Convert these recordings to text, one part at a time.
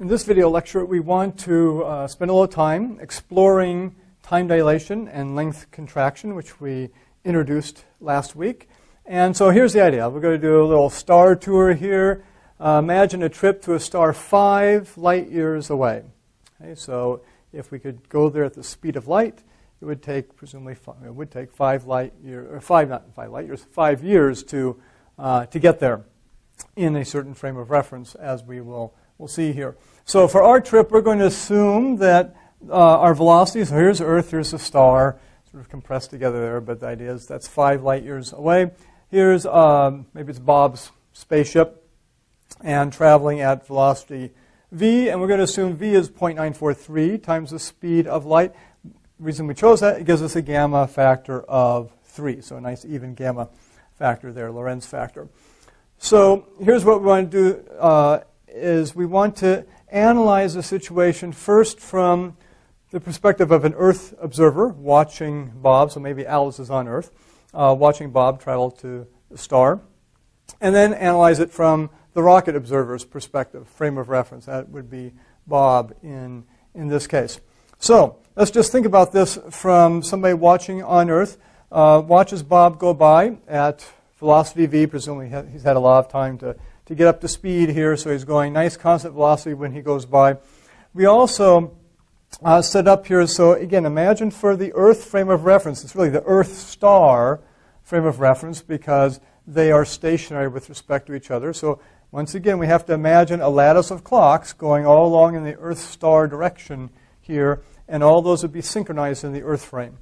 In this video lecture, we want to uh, spend a little time exploring time dilation and length contraction, which we introduced last week. And so here's the idea. We're going to do a little star tour here. Uh, imagine a trip to a star five light years away. Okay, so if we could go there at the speed of light, it would take presumably five, it would take five light years, or five not five light years, five years to uh, to get there in a certain frame of reference, as we will we'll see here. So for our trip, we're going to assume that uh, our velocity, so here's Earth, here's a star, sort of compressed together there, but the idea is that's five light years away. Here's, um, maybe it's Bob's spaceship, and traveling at velocity v, and we're going to assume v is 0.943 times the speed of light. The reason we chose that, it gives us a gamma factor of 3, so a nice even gamma factor there, Lorentz factor. So here's what we want to do uh, is we want to analyze the situation first from the perspective of an Earth observer watching Bob, so maybe Alice is on Earth, uh, watching Bob travel to the star, and then analyze it from the rocket observer's perspective, frame of reference. That would be Bob in, in this case. So let's just think about this from somebody watching on Earth, uh, watches Bob go by at velocity v, presumably he's had a lot of time to to get up to speed here, so he's going nice constant velocity when he goes by. We also uh, set up here, so again, imagine for the Earth frame of reference, it's really the Earth star frame of reference because they are stationary with respect to each other. So once again, we have to imagine a lattice of clocks going all along in the Earth star direction here, and all those would be synchronized in the Earth frame.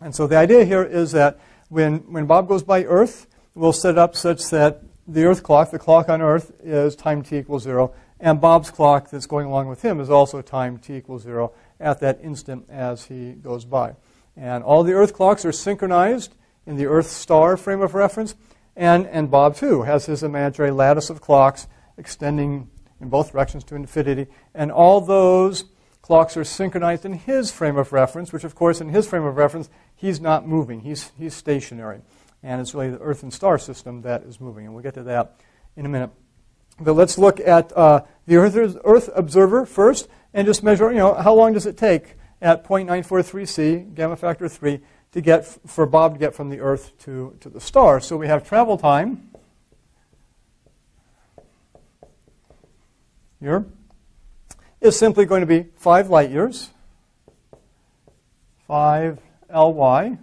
And so the idea here is that when, when Bob goes by Earth, we'll set up such that the Earth clock, the clock on Earth, is time t equals zero, and Bob's clock that's going along with him is also time t equals zero at that instant as he goes by. And all the Earth clocks are synchronized in the Earth star frame of reference, and, and Bob too has his imaginary lattice of clocks extending in both directions to infinity, and all those clocks are synchronized in his frame of reference, which of course in his frame of reference he's not moving, he's, he's stationary and it's really the Earth and star system that is moving. And we'll get to that in a minute. But let's look at uh, the Earth, Earth observer first and just measure, you know, how long does it take at 0.943 C, gamma factor 3, to get for Bob to get from the Earth to, to the star. So we have travel time here is simply going to be 5 light years, 5 Ly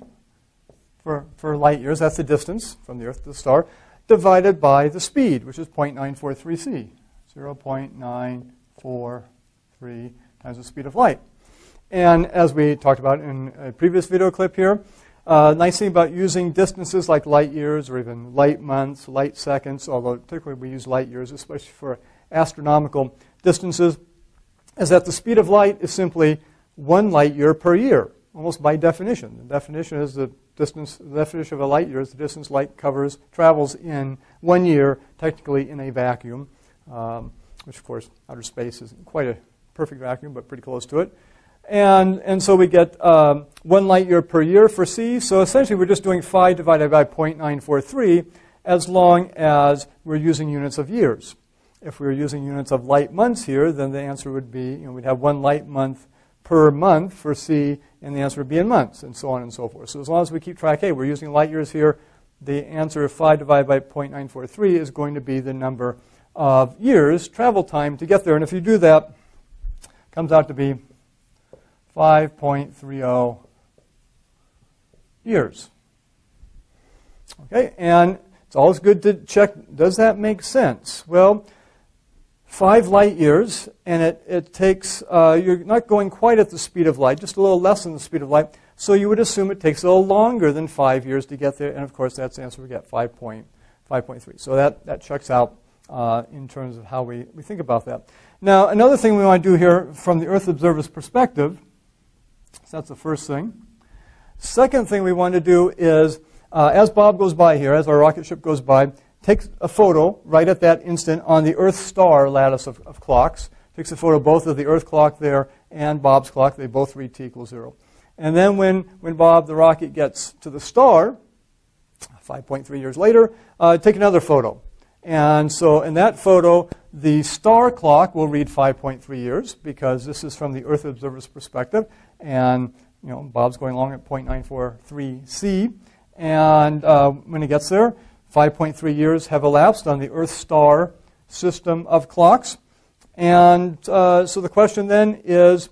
for, for light years, that's the distance from the Earth to the star, divided by the speed, which is 0.943 c, 0.943 times the speed of light. And as we talked about in a previous video clip here, uh, nice thing about using distances like light years or even light months, light seconds, although typically we use light years, especially for astronomical distances, is that the speed of light is simply one light year per year, almost by definition. The definition is that distance, the definition of a light year is the distance light covers, travels in one year, technically in a vacuum, um, which of course outer space isn't quite a perfect vacuum, but pretty close to it. And, and so we get um, one light year per year for C. So essentially we're just doing phi divided by 0.943 as long as we're using units of years. If we were using units of light months here, then the answer would be, you know, we'd have one light month per month for C, and the answer would be in months, and so on and so forth. So as long as we keep track, hey, we're using light years here, the answer of 5 divided by 0.943 is going to be the number of years, travel time, to get there. And if you do that, it comes out to be 5.30 years. Okay, and it's always good to check, does that make sense? Well, five light years, and it, it takes, uh, you're not going quite at the speed of light, just a little less than the speed of light. So you would assume it takes a little longer than five years to get there. And of course, that's the answer we get 5.3. So that, that checks out uh, in terms of how we, we think about that. Now, another thing we want to do here from the Earth observer's perspective, so that's the first thing. Second thing we want to do is, uh, as Bob goes by here, as our rocket ship goes by, takes a photo right at that instant on the Earth star lattice of, of clocks. Takes a photo both of the Earth clock there and Bob's clock. They both read t equals zero. And then when, when Bob the rocket gets to the star, 5.3 years later, uh, take another photo. And so in that photo, the star clock will read 5.3 years because this is from the Earth observer's perspective, and you know Bob's going along at 0.943 c, and uh, when he gets there, 5.3 years have elapsed on the Earth-star system of clocks, and uh, so the question then is.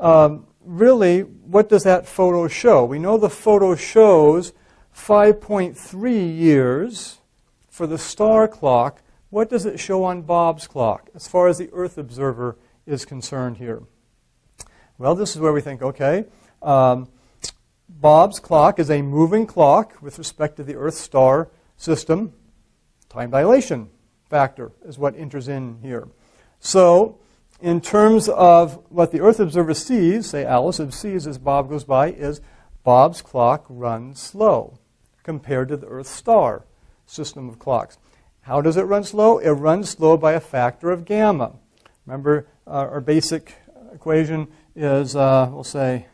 Um, really, what does that photo show? We know the photo shows 5.3 years for the star clock. What does it show on Bob's clock as far as the Earth observer is concerned here? Well, this is where we think, okay, um, Bob's clock is a moving clock with respect to the Earth star system. Time dilation factor is what enters in here. So in terms of what the Earth observer sees, say Alice sees as Bob goes by, is Bob's clock runs slow compared to the Earth star system of clocks. How does it run slow? It runs slow by a factor of gamma. Remember, uh, our basic equation is, uh, we'll say,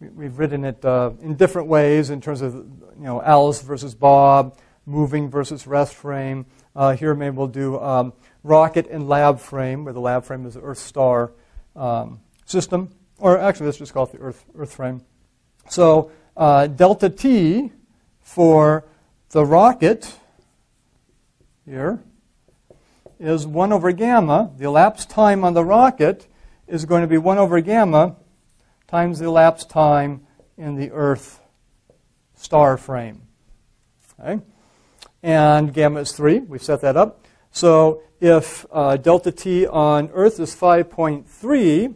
we've written it uh, in different ways in terms of, you know, Alice versus Bob, moving versus rest frame. Uh, here maybe we'll do um, rocket and lab frame, where the lab frame is the Earth star um, system. Or actually, let's just call it the Earth, Earth frame. So uh, delta T for the rocket here is 1 over gamma. The elapsed time on the rocket is going to be 1 over gamma times the elapsed time in the Earth star frame. Okay? And gamma is 3. We've set that up. So if uh, delta t on Earth is 5.3,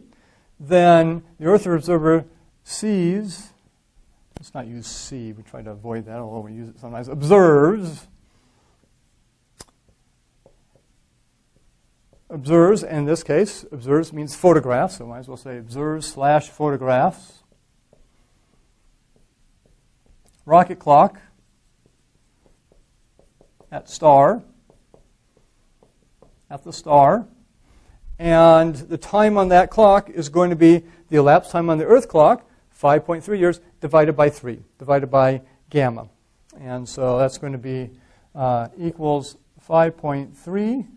then the Earth observer sees, let's not use C, we try to avoid that, although we use it sometimes, observes, observes, in this case, observes means photographs, so might as well say observes slash photographs. Rocket clock at star at the star. And the time on that clock is going to be the elapsed time on the Earth clock, 5.3 years, divided by 3, divided by gamma. And so that's going to be uh, equals 5.3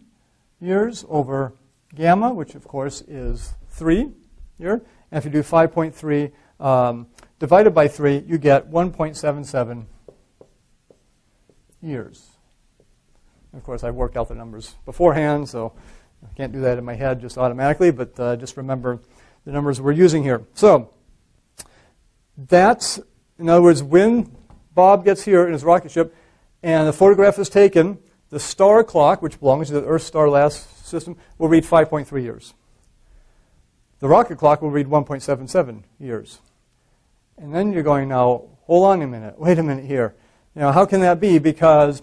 years over gamma, which of course is 3 here. And if you do 5.3 um, divided by 3, you get 1.77 years. Of course, I've worked out the numbers beforehand, so I can't do that in my head just automatically, but uh, just remember the numbers we're using here. So that's, in other words, when Bob gets here in his rocket ship and the photograph is taken, the star clock, which belongs to the Earth star lattice system, will read 5.3 years. The rocket clock will read 1.77 years. And then you're going, now, hold on a minute, wait a minute here. Know, how can that be? Because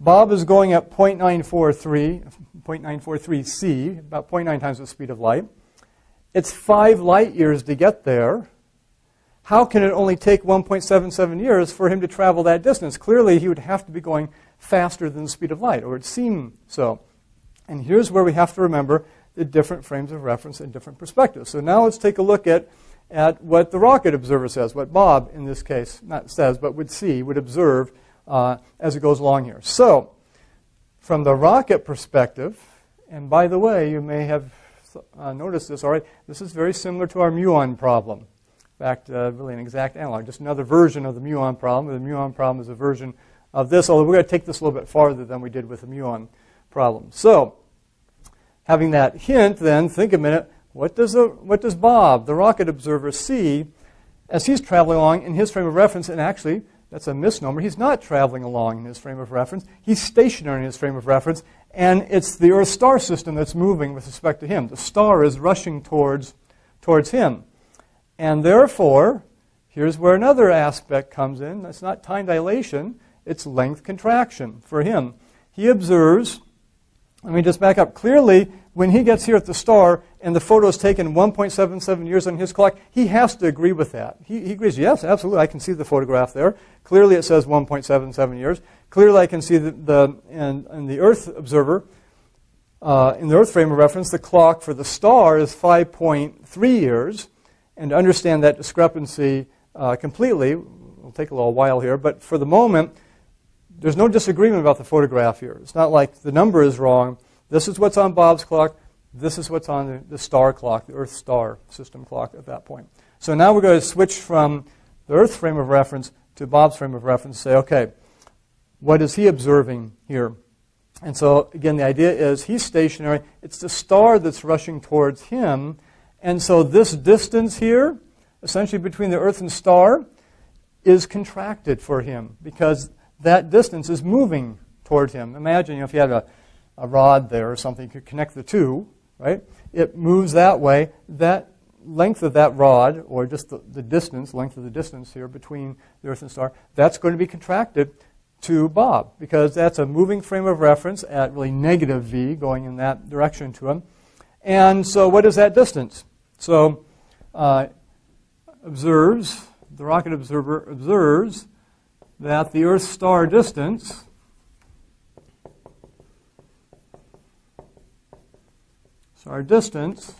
Bob is going at 0.943, 0.943 c, about 0.9 times the speed of light. It's five light years to get there. How can it only take 1.77 years for him to travel that distance? Clearly, he would have to be going faster than the speed of light, or it seemed so. And here's where we have to remember the different frames of reference and different perspectives. So now let's take a look at, at what the rocket observer says, what Bob, in this case, not says, but would see, would observe uh, as it goes along here. So, from the rocket perspective, and by the way, you may have uh, noticed this already, this is very similar to our muon problem. In fact, uh, really an exact analog, just another version of the muon problem. The muon problem is a version of this, although we're going to take this a little bit farther than we did with the muon problem. So, having that hint, then think a minute. What does, the, what does Bob, the rocket observer, see as he's traveling along in his frame of reference? And actually, that's a misnomer. He's not traveling along in his frame of reference. He's stationary in his frame of reference, and it's the Earth star system that's moving with respect to him. The star is rushing towards, towards him. And therefore, here's where another aspect comes in. That's not time dilation, it's length contraction for him. He observes, let me just back up. Clearly, when he gets here at the star and the photo is taken 1.77 years on his clock, he has to agree with that. He, he, agrees, yes, absolutely, I can see the photograph there. Clearly it says 1.77 years. Clearly I can see the, the in, in the Earth observer, uh, in the Earth frame of reference, the clock for the star is 5.3 years. And to understand that discrepancy uh, completely, it'll take a little while here, but for the moment, there's no disagreement about the photograph here. It's not like the number is wrong This is what's on Bob's clock. This is what's on the, star clock, the Earth star system clock at that point. So now we're going to switch from the Earth frame of reference to Bob's frame of reference and say, okay, what is he observing here? And so, again, the idea is he's stationary. It's the star that's rushing towards him. And so, this distance here, essentially between the Earth and star, is contracted for him because that distance is moving toward him. Imagine you know, if you had a, a rod there or something, you could connect the two, right? It moves that way. That length of that rod, or just the, the distance, length of the distance here between the Earth and star, that's going to be contracted to Bob because that's a moving frame of reference at really negative v going in that direction to him. And so, what is that distance? So, uh, observes, the rocket observer observes that the Earth star distance so our distance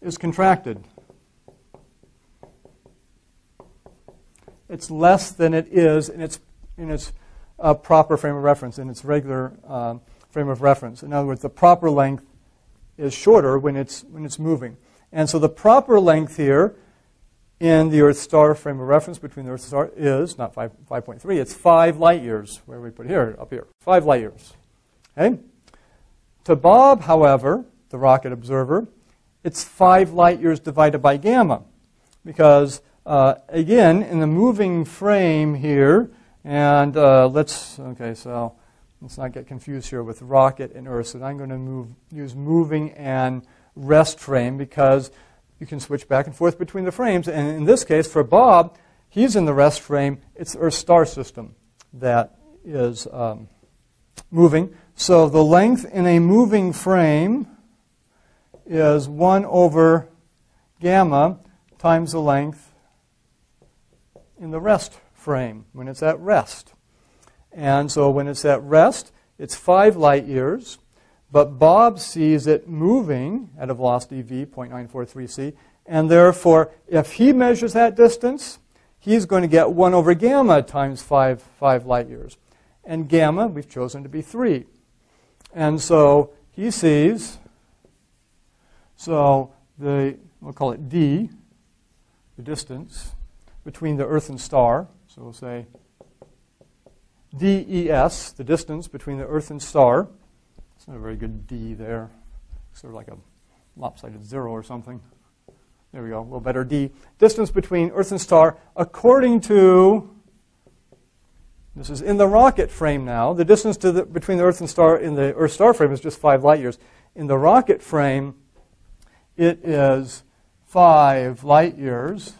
is contracted. It's less than it is in its in its uh, proper frame of reference, in its regular uh, frame of reference. In other words, the proper length is shorter when it's, when it's moving. And so the proper length here in the Earth star frame of reference between the Earth and star is not 5, 5.3, it's 5 light years. Where we put here? Up here. 5 light years. Okay? To Bob, however, the rocket observer, it's 5 light years divided by gamma. Because, uh, again, in the moving frame here, and uh, let's, okay, so let's not get confused here with rocket and Earth. So I'm going to move, use moving and rest frame because you can switch back and forth between the frames. And in this case, for Bob, he's in the rest frame. It's the Earth star system that is um, moving. So the length in a moving frame is 1 over gamma times the length in the rest frame, when it's at rest. And so when it's at rest, it's 5 light years, but Bob sees it moving at a velocity v, 0.943c, and therefore, if he measures that distance, he's going to get 1 over gamma times 5, 5 light years. And gamma, we've chosen to be 3. And so he sees, so the, we'll call it d, the distance between the Earth and star, so we'll say DES, the distance between the Earth and star. It's not a very good D there. Sort of like a lopsided zero or something. There we go, a little better D. Distance between Earth and star, according to, this is in the rocket frame now, the distance the, between the Earth and star in the Earth star frame is just 5 light years. In the rocket frame, it is 5 light years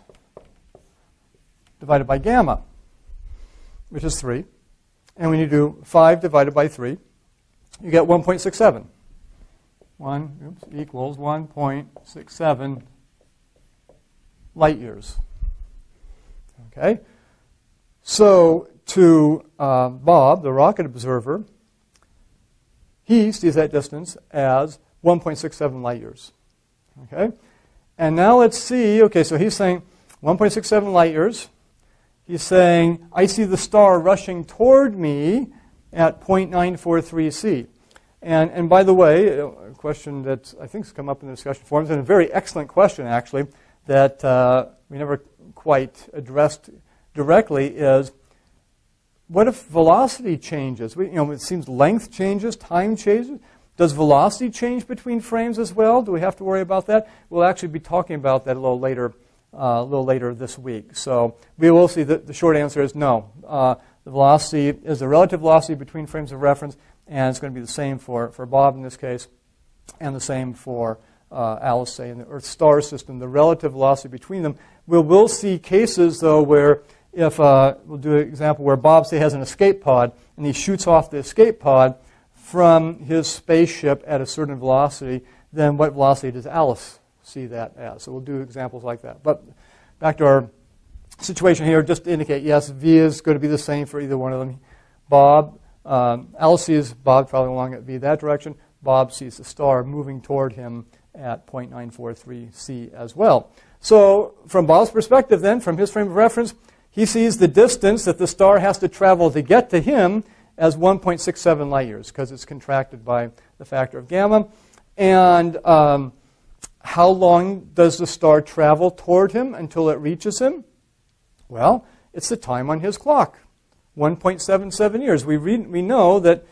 divided by gamma, which is 3. And when you do 5 divided by 3, you get 1.67. 1 oops, equals 1.67 light years. Okay? So to uh, Bob, the rocket observer, he sees that distance as 1.67 light years. Okay? And now let's see, okay, so he's saying 1.67 light years he's saying, I see the star rushing toward me at 0.943 C. And, and by the way, a question that I think has come up in the discussion forums, and a very excellent question actually, that uh, we never quite addressed directly is what if velocity changes? We, you know, it seems length changes, time changes. Does velocity change between frames as well? Do we have to worry about that? We'll actually be talking about that a little later uh, a little later this week. So we will see that the short answer is no. Uh, the velocity is the relative velocity between frames of reference, and it's going to be the same for, for Bob in this case, and the same for uh, Alice, say, in the Earth star system, the relative velocity between them. We will see cases, though, where if uh, we'll do an example where Bob, say, has an escape pod, and he shoots off the escape pod from his spaceship at a certain velocity, then what velocity does Alice see that as. So we'll do examples like that. But back to our situation here, just to indicate, yes, V is going to be the same for either one of them. Bob, um, Al sees Bob traveling along at V that direction. Bob sees the star moving toward him at 0.943 C as well. So from Bob's perspective then, from his frame of reference, he sees the distance that the star has to travel to get to him as 1.67 light years because it's contracted by the factor of gamma. And um, how long does the star travel toward him until it reaches him? Well, it's the time on his clock 1.77 years. We, read, we know that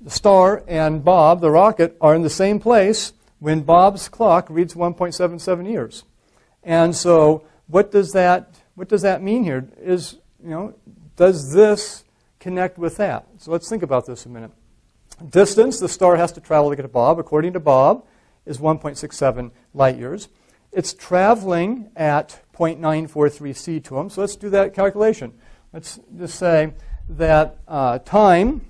the star and Bob, the rocket, are in the same place when Bob's clock reads 1.77 years. And so, what does that, what does that mean here? Is, you know, does this connect with that? So let's think about this a minute. Distance the star has to travel to get to Bob, according to Bob, is 1.67 light years. It's traveling at 0.943c to him. So let's do that calculation. Let's just say that uh, time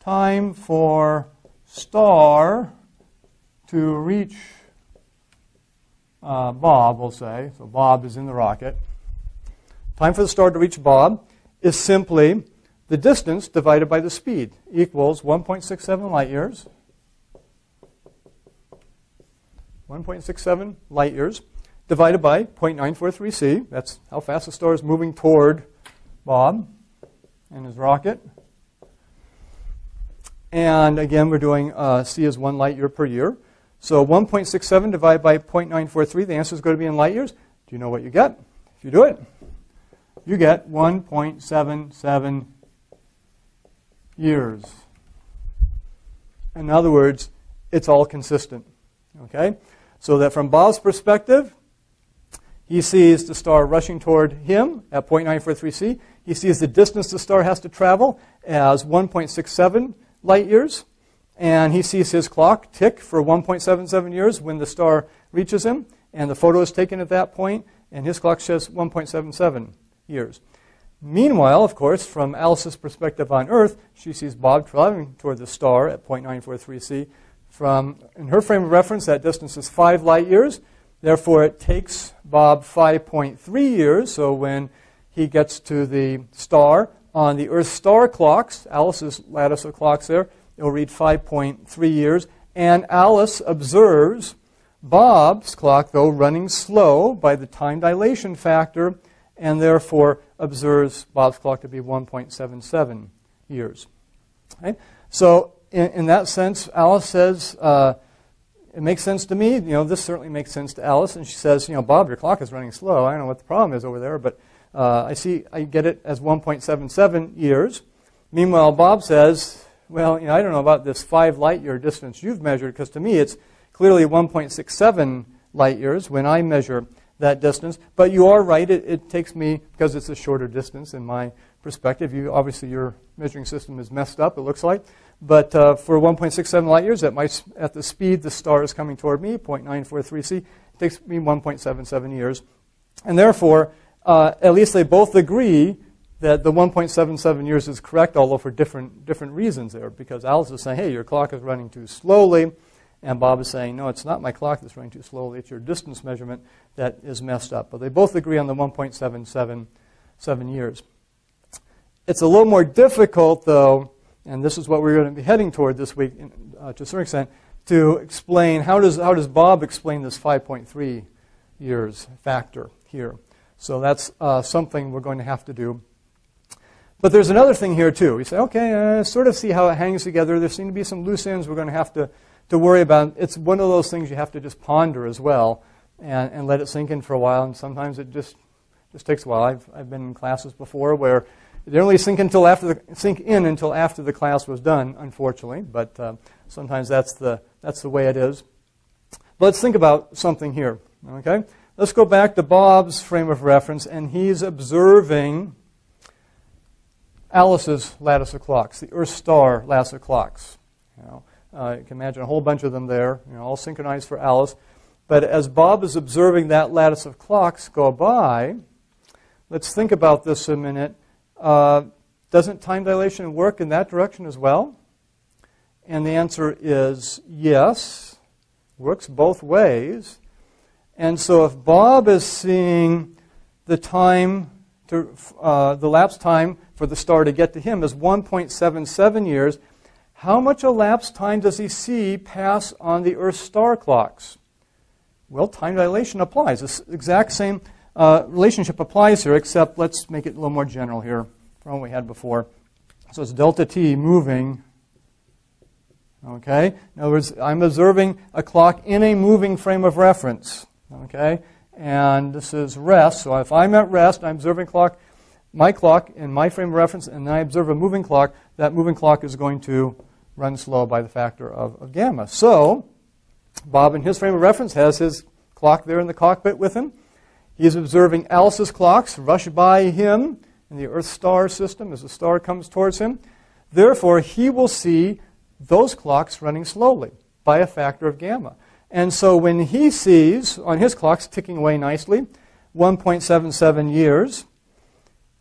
time for star to reach uh, Bob, we'll say. So Bob is in the rocket. Time for the star to reach Bob is simply the distance divided by the speed equals 1.67 light years 1.67 light years divided by 0.943c. That's how fast the star is moving toward Bob and his rocket. And again, we're doing uh, c is 1 light year per year. So 1.67 divided by 0.943, the answer is going to be in light years. Do you know what you get? If you do it, you get 1.77 years. In other words, it's all consistent. Okay? So that from Bob's perspective, he sees the star rushing toward him at 0.943c. He sees the distance the star has to travel as 1.67 light years. And he sees his clock tick for 1.77 years when the star reaches him. And the photo is taken at that point, and his clock says 1.77 years. Meanwhile, of course, from Alice's perspective on Earth, she sees Bob traveling toward the star at 0.943c from, in her frame of reference, that distance is 5 light years. Therefore, it takes Bob 5.3 years. So when he gets to the star on the Earth star clocks, Alice's lattice of clocks there, it'll read 5.3 years. And Alice observes Bob's clock, though, running slow by the time dilation factor, and therefore observes Bob's clock to be 1.77 years. Okay? So in, in that sense, Alice says, uh, it makes sense to me. You know, this certainly makes sense to Alice. And she says, you know, Bob, your clock is running slow. I don't know what the problem is over there, but uh, I see, I get it as 1.77 years. Meanwhile, Bob says, well, you know, I don't know about this five light year distance you've measured, because to me it's clearly 1.67 light years when I measure that distance. But you are right, it, it takes me, because it's a shorter distance in my perspective. You, obviously, your measuring system is messed up, it looks like. But uh, for 1.67 light years, at, my, at the speed the star is coming toward me, 0.943c, it takes me 1.77 years. And therefore, uh, at least they both agree that the 1.77 years is correct, although for different, different reasons there. Because Alice is saying, hey, your clock is running too slowly. And Bob is saying, no, it's not my clock that's running too slowly. It's your distance measurement that is messed up. But they both agree on the 1.77 years. It's a little more difficult, though, and this is what we're going to be heading toward this week uh, to a certain extent, to explain how does, how does Bob explain this 5.3 years factor here. So that's uh, something we're going to have to do. But there's another thing here, too. We say, okay, uh, sort of see how it hangs together. There seem to be some loose ends we're going to have to, to worry about. It's one of those things you have to just ponder as well and, and let it sink in for a while. And sometimes it just, just takes a while. I've, I've been in classes before where it didn't really sink until after the, sink in until after the class was done, unfortunately. But uh, sometimes that's the that's the way it is. But let's think about something here. Okay, let's go back to Bob's frame of reference, and he's observing Alice's lattice of clocks, the Earth star lattice of clocks. You know, uh, you can imagine a whole bunch of them there, you know, all synchronized for Alice. But as Bob is observing that lattice of clocks go by, let's think about this a minute uh, doesn't time dilation work in that direction as well? And the answer is yes, works both ways. And so if Bob is seeing the time to uh, the elapsed time for the star to get to him is 1.77 years, how much elapsed time does he see pass on the Earth star clocks? Well, time dilation applies. This exact same uh, relationship applies here, except let's make it a little more general here from what we had before. So it's delta t moving. Okay? In other words, I'm observing a clock in a moving frame of reference. Okay? And this is rest. So if I'm at rest, I'm observing clock, my clock in my frame of reference, and then I observe a moving clock, that moving clock is going to run slow by the factor of, of gamma. So Bob, in his frame of reference, has his clock there in the cockpit with him. He's observing Alice's clocks rush by him in the Earth star system as the star comes towards him. Therefore, he will see those clocks running slowly by a factor of gamma. And so when he sees on his clocks ticking away nicely, 1.77 years,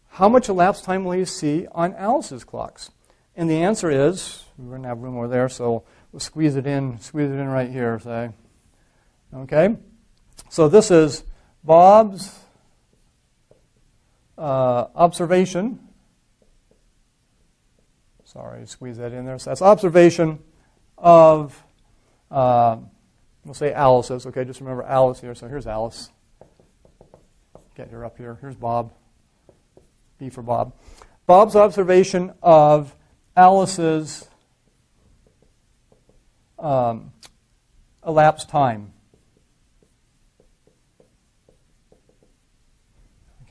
how much elapsed time will he see on Alice's clocks? And the answer is, we're going to have room over there, so we'll squeeze it in, squeeze it in right here, say. Okay? So this is Bob's uh, observation. Sorry, squeeze that in there. So that's observation of, uh, we'll say Alice's. Okay, just remember Alice here. So here's Alice. Get her up here. Here's Bob. B for Bob. Bob's observation of Alice's um, elapsed time.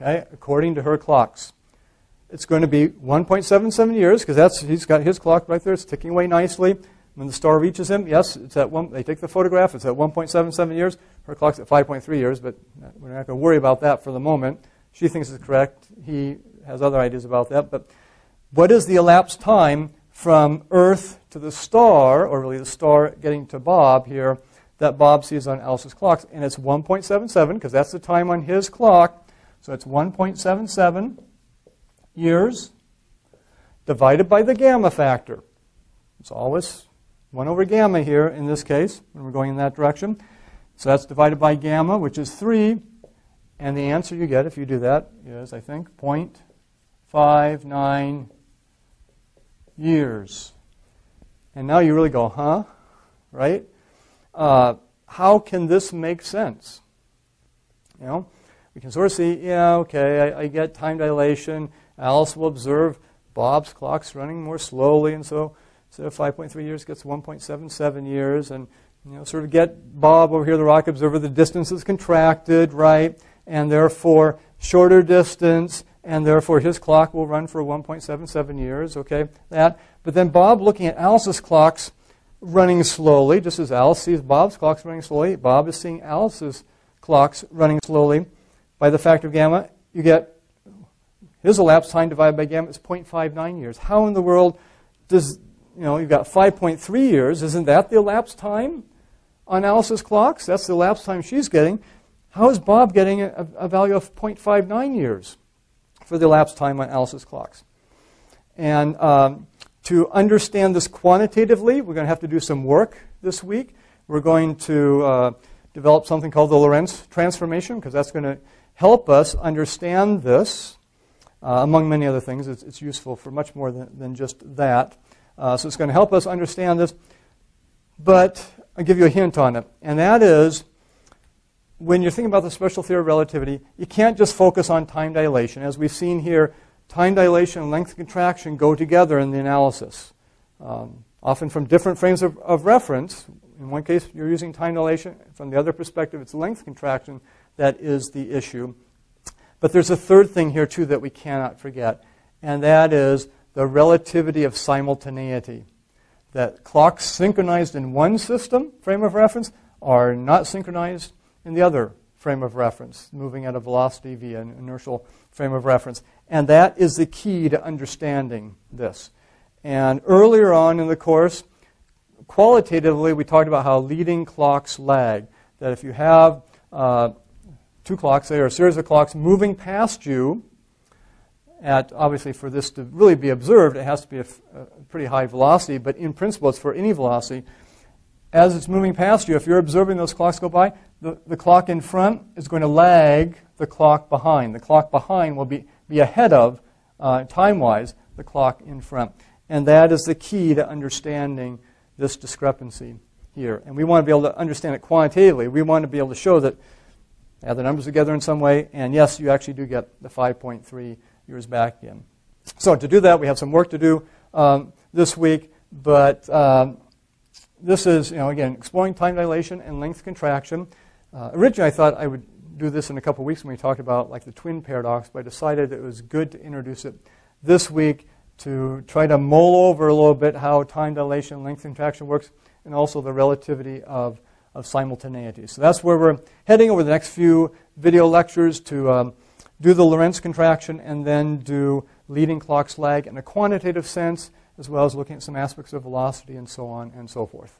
Okay, according to her clocks. It's going to be 1.77 years because that's he's got his clock right there. It's ticking away nicely. When the star reaches him, yes, it's at one. They take the photograph. It's at 1.77 years. Her clock's at 5.3 years, but we're not going to worry about that for the moment. She thinks it's correct. He has other ideas about that. But what is the elapsed time from Earth to the star, or really the star getting to Bob here, that Bob sees on Alice's clocks? And it's 1.77 because that's the time on his clock so it's 1.77 years divided by the gamma factor. It's always 1 over gamma here in this case, when we're going in that direction. So that's divided by gamma, which is 3. And the answer you get if you do that is, I think, 0.59 years. And now you really go, huh? Right? Uh, how can this make sense? You know, we can sort of see, yeah, okay, I, I get time dilation. Alice will observe Bob's clock's running more slowly, and so of 5.3 years, gets 1.77 years, and you know, sort of get Bob over here, the rock observer, the distance is contracted, right, and therefore shorter distance, and therefore his clock will run for 1.77 years, okay, that. But then Bob looking at Alice's clocks running slowly, just as Alice sees Bob's clocks running slowly, Bob is seeing Alice's clocks running slowly by the factor of gamma, you get his elapsed time divided by gamma is 0.59 years. How in the world does, you know, you've got 5.3 years. Isn't that the elapsed time on Alice's clocks? That's the elapsed time she's getting. How is Bob getting a, a value of 0.59 years for the elapsed time on Alice's clocks? And um, to understand this quantitatively, we're going to have to do some work this week. We're going to uh, develop something called the Lorentz transformation because that's going to help us understand this. Uh, among many other things, it's, it's, useful for much more than, than just that. Uh, so it's going to help us understand this. But I'll give you a hint on it, and that is when you're thinking about the special theory of relativity, you can't just focus on time dilation. As we've seen here, time dilation and length contraction go together in the analysis, um, often from different frames of, of reference. In one case, you're using time dilation. From the other perspective, it's length contraction that is the issue. But there's a third thing here, too, that we cannot forget, and that is the relativity of simultaneity. That clocks synchronized in one system, frame of reference, are not synchronized in the other frame of reference, moving at a velocity via an inertial frame of reference. And that is the key to understanding this. And earlier on in the course, qualitatively, we talked about how leading clocks lag. That if you have uh, two clocks, are a series of clocks moving past you at, obviously, for this to really be observed, it has to be a, a pretty high velocity, but in principle, it's for any velocity. As it's moving past you, if you're observing those clocks go by, the, the clock in front is going to lag the clock behind. The clock behind will be, be ahead of, uh, time wise, the clock in front. And that is the key to understanding this discrepancy here. And we want to be able to understand it quantitatively. We want to be able to show that add the numbers together in some way, and yes, you actually do get the 5.3 years back in. So to do that, we have some work to do um, this week, but um, this is, you know, again, exploring time dilation and length contraction. Uh, originally, I thought I would do this in a couple weeks when we talked about like the twin paradox, but I decided it was good to introduce it this week to try to mull over a little bit how time dilation and length contraction works, and also the relativity of, of simultaneity. So that's where we're heading over the next few video lectures to um, do the Lorentz contraction and then do leading Clock's lag in a quantitative sense, as well as looking at some aspects of velocity and so on and so forth.